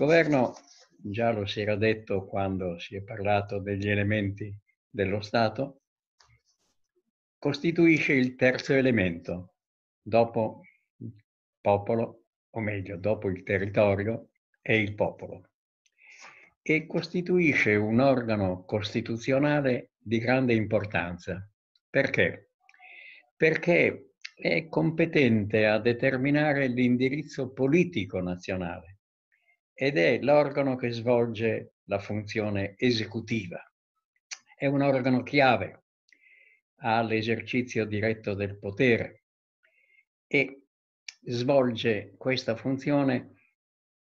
Governo, già lo si era detto quando si è parlato degli elementi dello Stato, costituisce il terzo elemento dopo il popolo, o meglio, dopo il territorio e il popolo, e costituisce un organo costituzionale di grande importanza. Perché? Perché è competente a determinare l'indirizzo politico nazionale ed è l'organo che svolge la funzione esecutiva. È un organo chiave all'esercizio diretto del potere e svolge questa funzione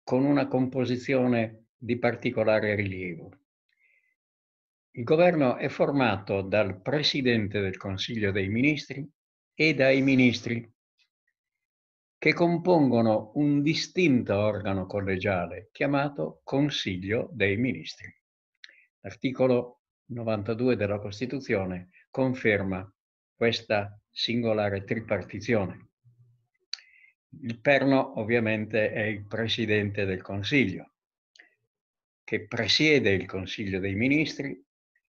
con una composizione di particolare rilievo. Il governo è formato dal Presidente del Consiglio dei Ministri e dai ministri che compongono un distinto organo collegiale chiamato Consiglio dei Ministri. L'articolo 92 della Costituzione conferma questa singolare tripartizione. Il perno ovviamente è il Presidente del Consiglio, che presiede il Consiglio dei Ministri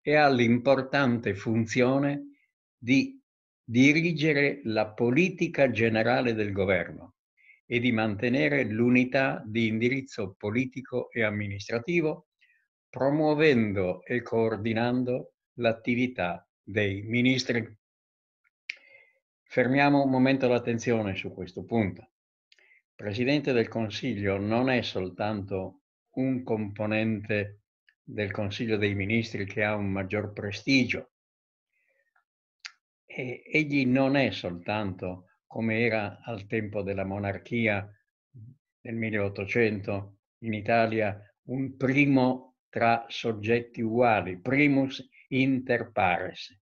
e ha l'importante funzione di dirigere la politica generale del governo e di mantenere l'unità di indirizzo politico e amministrativo, promuovendo e coordinando l'attività dei ministri. Fermiamo un momento l'attenzione su questo punto. Il Presidente del Consiglio non è soltanto un componente del Consiglio dei Ministri che ha un maggior prestigio, e egli non è soltanto, come era al tempo della monarchia nel 1800 in Italia, un primo tra soggetti uguali, primus inter pares.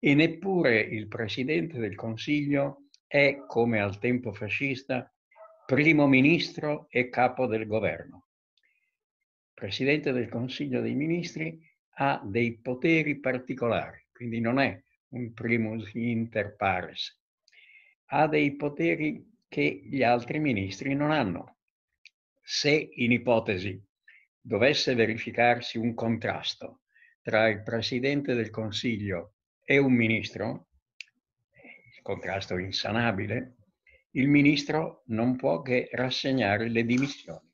E neppure il Presidente del Consiglio è, come al tempo fascista, primo ministro e capo del governo. Il Presidente del Consiglio dei Ministri ha dei poteri particolari, quindi non è un primus inter pares, ha dei poteri che gli altri ministri non hanno. Se in ipotesi dovesse verificarsi un contrasto tra il Presidente del Consiglio e un ministro, il contrasto insanabile, il ministro non può che rassegnare le dimissioni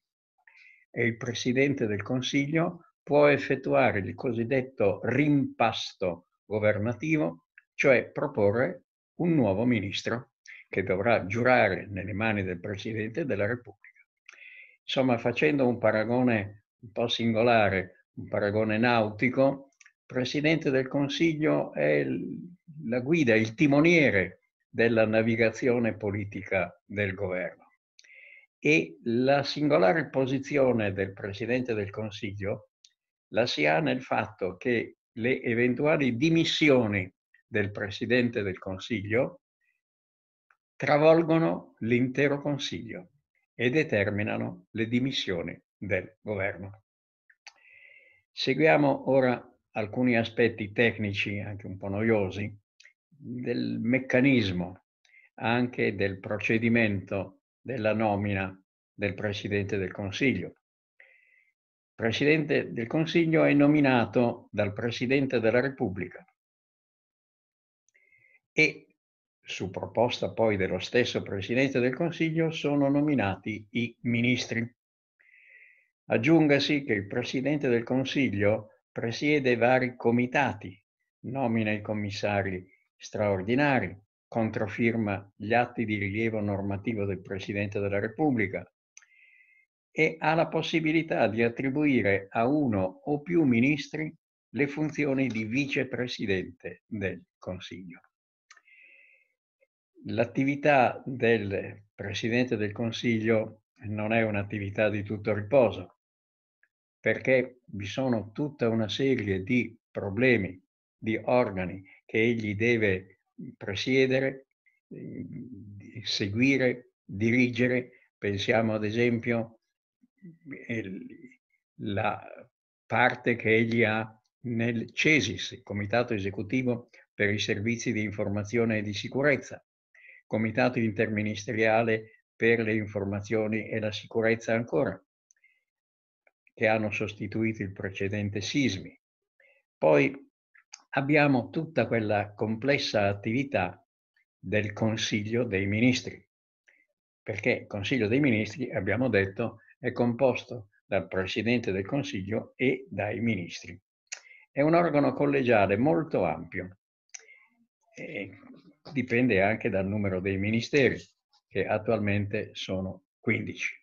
e il Presidente del Consiglio può effettuare il cosiddetto rimpasto governativo cioè proporre un nuovo ministro che dovrà giurare nelle mani del Presidente della Repubblica. Insomma, facendo un paragone un po' singolare, un paragone nautico, il Presidente del Consiglio è la guida, il timoniere della navigazione politica del governo. E la singolare posizione del Presidente del Consiglio la si ha nel fatto che le eventuali dimissioni del Presidente del Consiglio travolgono l'intero Consiglio e determinano le dimissioni del governo. Seguiamo ora alcuni aspetti tecnici, anche un po' noiosi, del meccanismo, anche del procedimento della nomina del Presidente del Consiglio. Il Presidente del Consiglio è nominato dal Presidente della Repubblica e su proposta poi dello stesso Presidente del Consiglio sono nominati i ministri. Aggiungasi che il Presidente del Consiglio presiede vari comitati, nomina i commissari straordinari, controfirma gli atti di rilievo normativo del Presidente della Repubblica e ha la possibilità di attribuire a uno o più ministri le funzioni di vicepresidente del Consiglio. L'attività del Presidente del Consiglio non è un'attività di tutto riposo, perché vi sono tutta una serie di problemi, di organi che egli deve presiedere, seguire, dirigere. Pensiamo ad esempio alla parte che egli ha nel CESIS, Comitato Esecutivo per i Servizi di Informazione e di Sicurezza, Comitato Interministeriale per le Informazioni e la Sicurezza ancora. che hanno sostituito il precedente Sismi. Poi abbiamo tutta quella complessa attività del Consiglio dei Ministri, perché il Consiglio dei Ministri, abbiamo detto, è composto dal Presidente del Consiglio e dai Ministri. È un organo collegiale molto ampio e dipende anche dal numero dei ministeri, che attualmente sono 15.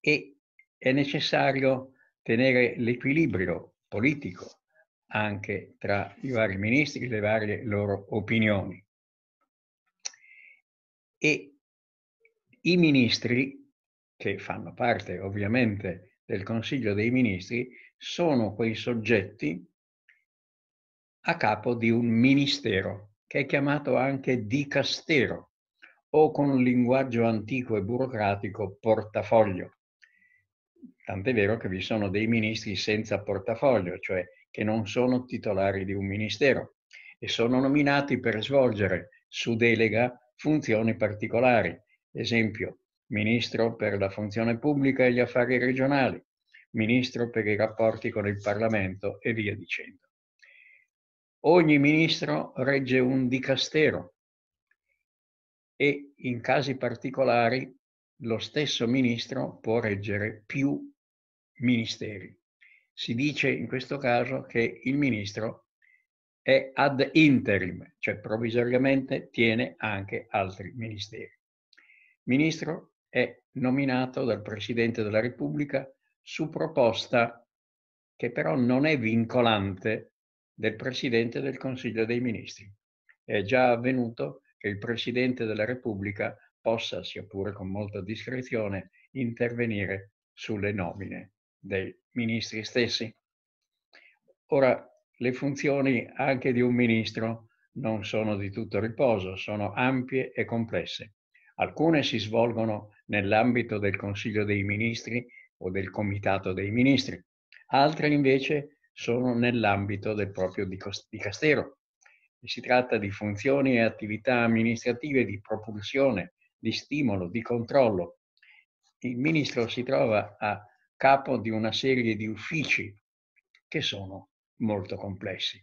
E è necessario tenere l'equilibrio politico anche tra i vari ministri, le varie loro opinioni. E i ministri, che fanno parte ovviamente del Consiglio dei Ministri, sono quei soggetti a capo di un ministero, che è chiamato anche dicastero, o con un linguaggio antico e burocratico portafoglio. Tant'è vero che vi sono dei ministri senza portafoglio, cioè che non sono titolari di un ministero e sono nominati per svolgere su delega funzioni particolari, esempio, ministro per la funzione pubblica e gli affari regionali, ministro per i rapporti con il Parlamento e via dicendo. Ogni ministro regge un dicastero e in casi particolari lo stesso ministro può reggere più ministeri. Si dice in questo caso che il ministro è ad interim, cioè provvisoriamente tiene anche altri ministeri. Ministro è nominato dal Presidente della Repubblica su proposta che però non è vincolante del Presidente del Consiglio dei Ministri. È già avvenuto che il Presidente della Repubblica possa, sia pure con molta discrezione, intervenire sulle nomine dei ministri stessi. Ora, le funzioni anche di un ministro non sono di tutto riposo, sono ampie e complesse. Alcune si svolgono nell'ambito del Consiglio dei Ministri o del Comitato dei Ministri, altre invece sono nell'ambito del proprio dicastero. Si tratta di funzioni e attività amministrative di propulsione, di stimolo, di controllo. Il ministro si trova a capo di una serie di uffici che sono molto complessi.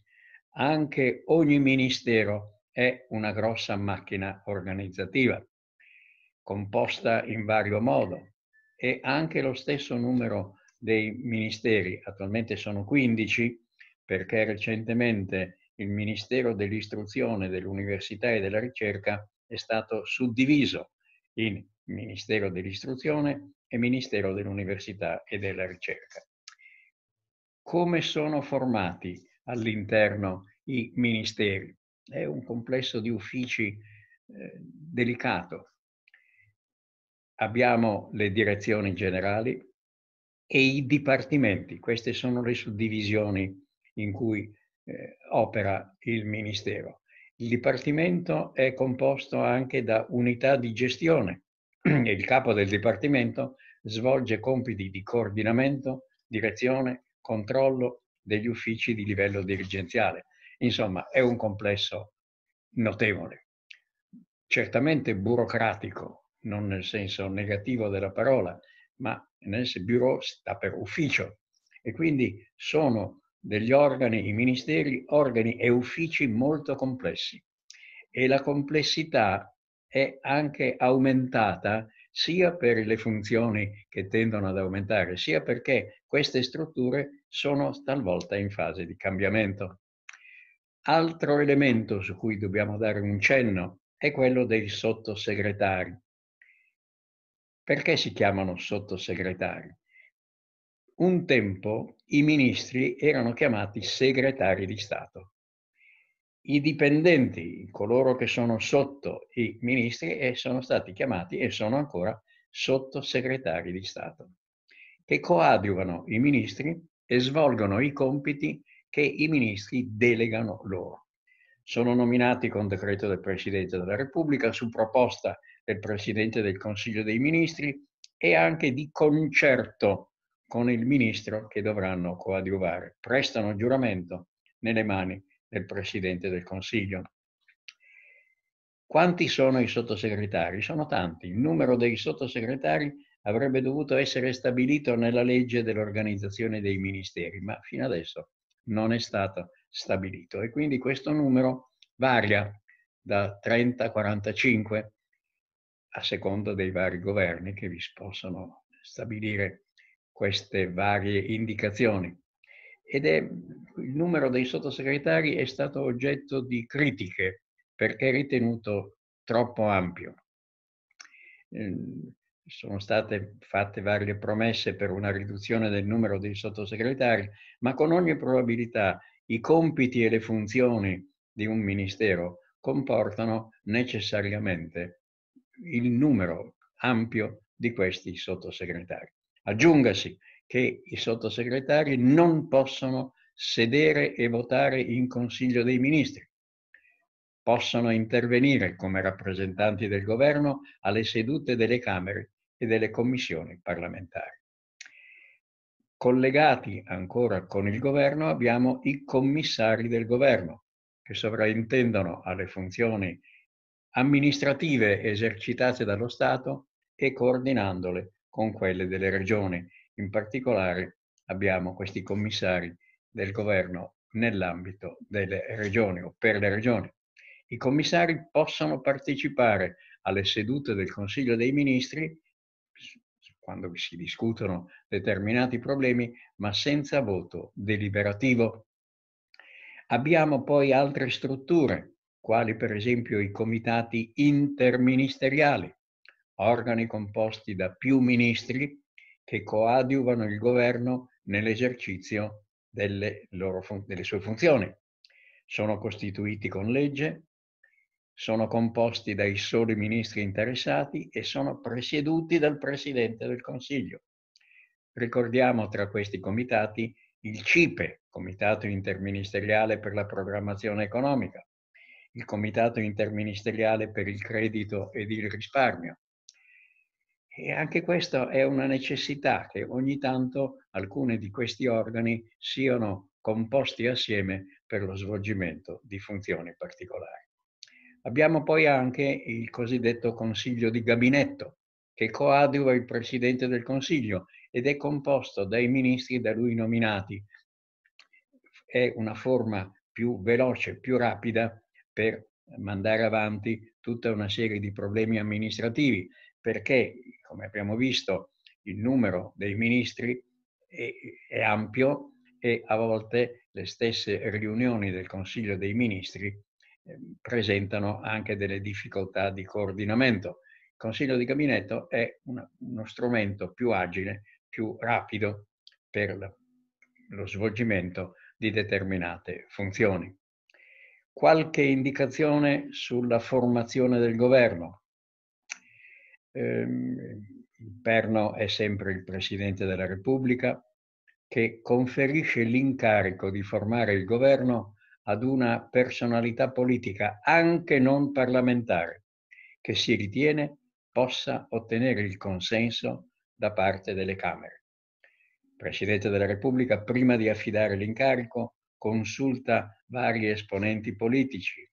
Anche ogni ministero è una grossa macchina organizzativa, composta in vario modo e anche lo stesso numero dei ministeri, attualmente sono 15, perché recentemente il Ministero dell'Istruzione, dell'Università e della Ricerca è stato suddiviso in Ministero dell'Istruzione e Ministero dell'Università e della Ricerca. Come sono formati all'interno i ministeri? È un complesso di uffici eh, delicato. Abbiamo le direzioni generali e i dipartimenti. Queste sono le suddivisioni in cui eh, opera il Ministero. Il Dipartimento è composto anche da unità di gestione il capo del Dipartimento svolge compiti di coordinamento, direzione, controllo degli uffici di livello dirigenziale. Insomma, è un complesso notevole. Certamente burocratico, non nel senso negativo della parola, ma nel bureau sta per ufficio e quindi sono degli organi, i ministeri, organi e uffici molto complessi. E la complessità è anche aumentata sia per le funzioni che tendono ad aumentare, sia perché queste strutture sono talvolta in fase di cambiamento. Altro elemento su cui dobbiamo dare un cenno è quello dei sottosegretari. Perché si chiamano sottosegretari? Un tempo i ministri erano chiamati segretari di Stato i dipendenti, coloro che sono sotto i ministri, e sono stati chiamati e sono ancora sottosegretari di Stato, che coadiuvano i ministri e svolgono i compiti che i ministri delegano loro. Sono nominati con decreto del Presidente della Repubblica su proposta del Presidente del Consiglio dei Ministri e anche di concerto con il ministro che dovranno coadiuvare. Prestano giuramento nelle mani del Presidente del Consiglio. Quanti sono i sottosegretari? Sono tanti. Il numero dei sottosegretari avrebbe dovuto essere stabilito nella legge dell'organizzazione dei ministeri, ma fino adesso non è stato stabilito e quindi questo numero varia da 30 a 45 a seconda dei vari governi che vi possono stabilire queste varie indicazioni. Ed è, il numero dei sottosegretari è stato oggetto di critiche perché è ritenuto troppo ampio. Ehm, sono state fatte varie promesse per una riduzione del numero dei sottosegretari, ma con ogni probabilità i compiti e le funzioni di un ministero comportano necessariamente il numero ampio di questi sottosegretari. Aggiungasi che i sottosegretari non possono sedere e votare in Consiglio dei Ministri, possono intervenire come rappresentanti del governo alle sedute delle Camere e delle commissioni parlamentari. Collegati ancora con il governo abbiamo i commissari del governo che sovraintendono alle funzioni amministrative esercitate dallo Stato e coordinandole con quelle delle regioni. In particolare abbiamo questi commissari del governo nell'ambito delle regioni o per le regioni. I commissari possono partecipare alle sedute del Consiglio dei Ministri quando si discutono determinati problemi, ma senza voto deliberativo. Abbiamo poi altre strutture, quali per esempio i comitati interministeriali, organi composti da più ministri che coadiuvano il governo nell'esercizio delle, loro, delle sue funzioni. Sono costituiti con legge, sono composti dai soli ministri interessati e sono presieduti dal Presidente del Consiglio. Ricordiamo tra questi comitati il CIPE, Comitato Interministeriale per la Programmazione Economica, il Comitato Interministeriale per il Credito ed il Risparmio. E anche questa è una necessità che ogni tanto alcuni di questi organi siano composti assieme per lo svolgimento di funzioni particolari. Abbiamo poi anche il cosiddetto Consiglio di Gabinetto, che coadiuva il Presidente del Consiglio ed è composto dai ministri da lui nominati. È una forma più veloce, più rapida per mandare avanti tutta una serie di problemi amministrativi, perché, come abbiamo visto, il numero dei ministri è, è ampio e a volte le stesse riunioni del Consiglio dei Ministri Ehm, presentano anche delle difficoltà di coordinamento. Il Consiglio di Gabinetto è uno strumento più agile, più rapido per lo svolgimento di determinate funzioni. Qualche indicazione sulla formazione del governo. Ehm, il perno è sempre il Presidente della Repubblica che conferisce l'incarico di formare il governo ad una personalità politica, anche non parlamentare, che si ritiene possa ottenere il consenso da parte delle Camere. Il Presidente della Repubblica, prima di affidare l'incarico, consulta vari esponenti politici.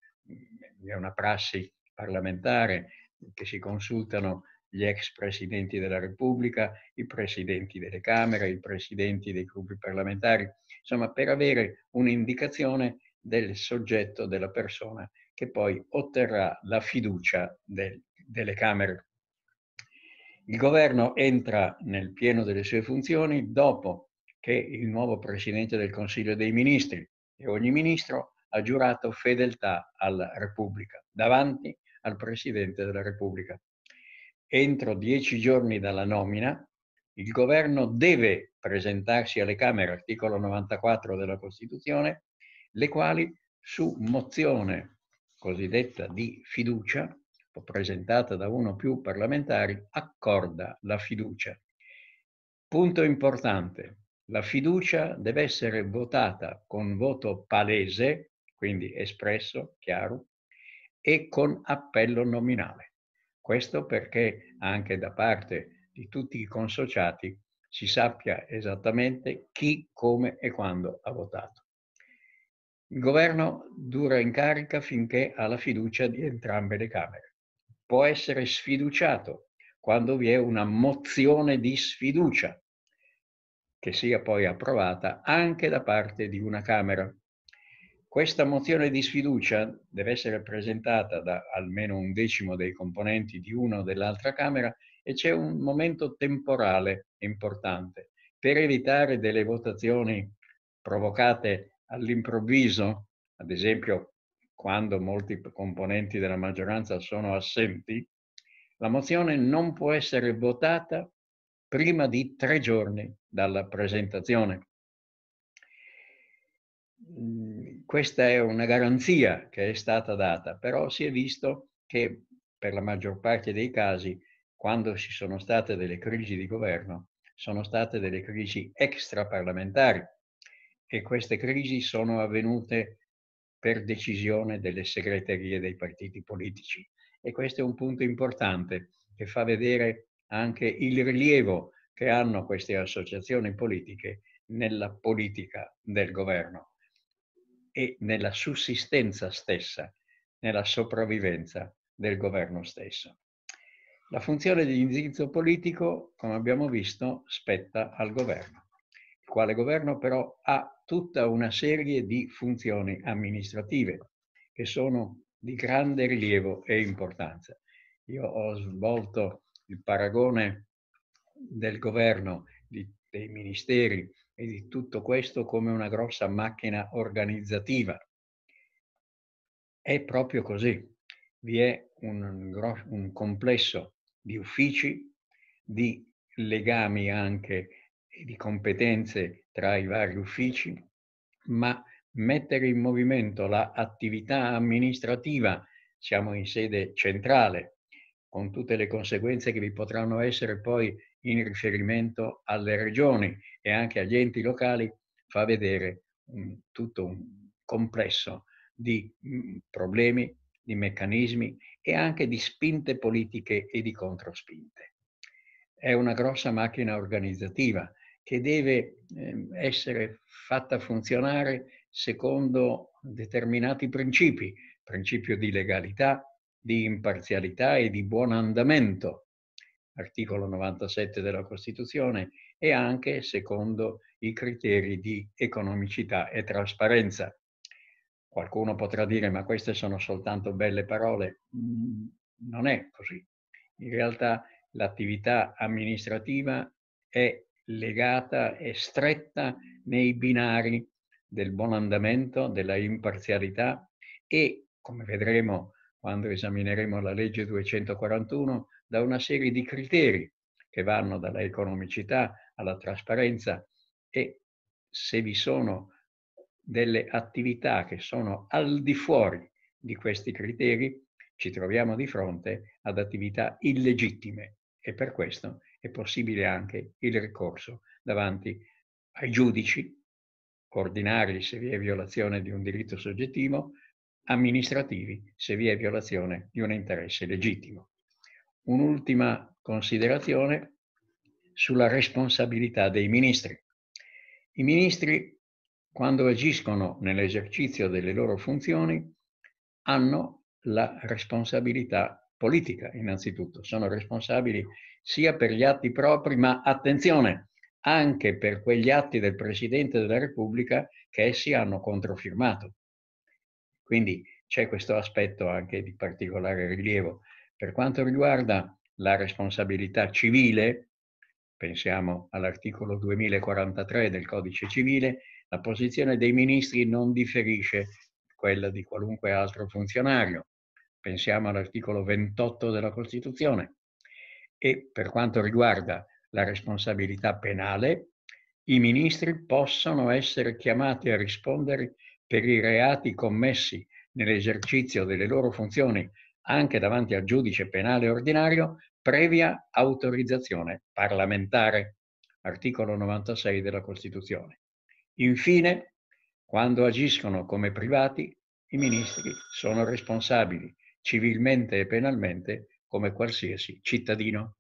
È una prassi parlamentare che si consultano gli ex presidenti della Repubblica, i presidenti delle Camere, i presidenti dei gruppi parlamentari, insomma per avere un'indicazione del soggetto, della persona che poi otterrà la fiducia del, delle Camere. Il governo entra nel pieno delle sue funzioni dopo che il nuovo Presidente del Consiglio dei Ministri e ogni ministro ha giurato fedeltà alla Repubblica davanti al Presidente della Repubblica. Entro dieci giorni dalla nomina, il governo deve presentarsi alle Camere, articolo 94 della Costituzione, le quali su mozione cosiddetta di fiducia, presentata da uno o più parlamentari, accorda la fiducia. Punto importante, la fiducia deve essere votata con voto palese, quindi espresso, chiaro, e con appello nominale. Questo perché anche da parte di tutti i consociati si sappia esattamente chi, come e quando ha votato. Il governo dura in carica finché ha la fiducia di entrambe le Camere. Può essere sfiduciato quando vi è una mozione di sfiducia che sia poi approvata anche da parte di una Camera. Questa mozione di sfiducia deve essere presentata da almeno un decimo dei componenti di una o dell'altra Camera e c'è un momento temporale importante per evitare delle votazioni provocate all'improvviso, ad esempio quando molti componenti della maggioranza sono assenti, la mozione non può essere votata prima di tre giorni dalla presentazione. Mm, questa è una garanzia che è stata data, però si è visto che per la maggior parte dei casi, quando ci sono state delle crisi di governo, sono state delle crisi extraparlamentari e queste crisi sono avvenute per decisione delle segreterie dei partiti politici. E questo è un punto importante che fa vedere anche il rilievo che hanno queste associazioni politiche nella politica del governo e nella sussistenza stessa, nella sopravvivenza del governo stesso. La funzione di indirizzo politico, come abbiamo visto, spetta al governo, il quale governo però ha tutta una serie di funzioni amministrative che sono di grande rilievo e importanza. Io ho svolto il paragone del governo, di, dei ministeri e di tutto questo come una grossa macchina organizzativa. È proprio così. Vi è un, un complesso di uffici, di legami anche e di competenze tra i vari uffici, ma mettere in movimento l'attività amministrativa, siamo in sede centrale, con tutte le conseguenze che vi potranno essere poi in riferimento alle regioni e anche agli enti locali, fa vedere un, tutto un complesso di mh, problemi, di meccanismi e anche di spinte politiche e di controspinte. È una grossa macchina organizzativa che deve eh, essere fatta funzionare secondo determinati principi, principio di legalità, di imparzialità e di buon andamento, articolo 97 della Costituzione, e anche secondo i criteri di economicità e trasparenza. Qualcuno potrà dire ma queste sono soltanto belle parole. Mm, non è così. In realtà l'attività amministrativa è legata e stretta nei binari del buon andamento, della imparzialità e, come vedremo quando esamineremo la legge 241, da una serie di criteri che vanno dalla economicità alla trasparenza e se vi sono delle attività che sono al di fuori di questi criteri, ci troviamo di fronte ad attività illegittime e per questo è possibile anche il ricorso davanti ai giudici ordinari se vi è violazione di un diritto soggettivo, amministrativi se vi è violazione di un interesse legittimo. Un'ultima considerazione sulla responsabilità dei ministri. I ministri, quando agiscono nell'esercizio delle loro funzioni, hanno la responsabilità politica, innanzitutto. Sono responsabili sia per gli atti propri, ma attenzione, anche per quegli atti del Presidente della Repubblica che essi hanno controfirmato. Quindi c'è questo aspetto anche di particolare rilievo. Per quanto riguarda la responsabilità civile, pensiamo all'articolo 2043 del Codice Civile, la posizione dei ministri non differisce quella di qualunque altro funzionario. Pensiamo all'articolo 28 della Costituzione. E per quanto riguarda la responsabilità penale, i ministri possono essere chiamati a rispondere per i reati commessi nell'esercizio delle loro funzioni anche davanti al giudice penale ordinario, previa autorizzazione parlamentare, articolo 96 della Costituzione. Infine, quando agiscono come privati, i ministri sono responsabili civilmente e penalmente come qualsiasi cittadino.